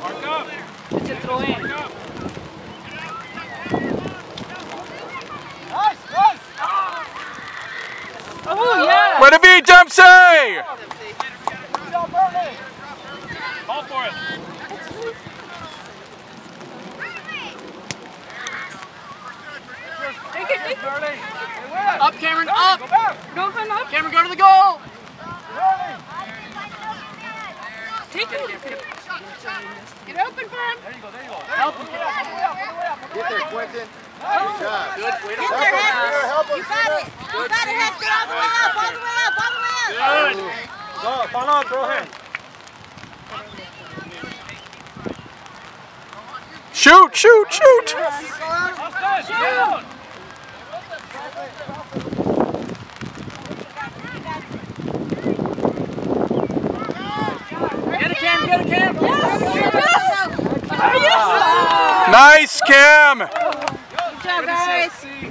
Mark up. Let's it throw in. Mark up. Nice, nice. Oh, yeah. Call for it. Take it, take it. Up, Cameron, up. Go up. Cameron, go to the goal. Take it. Get open for him. There you go. Help him. Get there, Quentin. Good job. Good, way to Help go. him, Peter, help him, You got it. Peter. You got it, Hector. All the way up. All the way up. All the way up. Good. Go, follow, throw him. Shoot, shoot, shoot! Shoot! Get it, Cam, get it, Cam! Nice, Cam! Good job, guys.